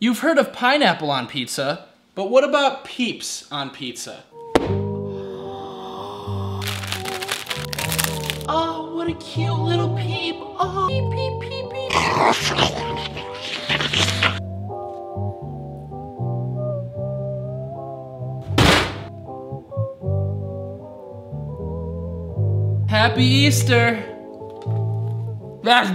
You've heard of pineapple on pizza, but what about peeps on pizza? Oh, what a cute little peep. Oh, peep, peep, peep, peep. Happy Easter! That's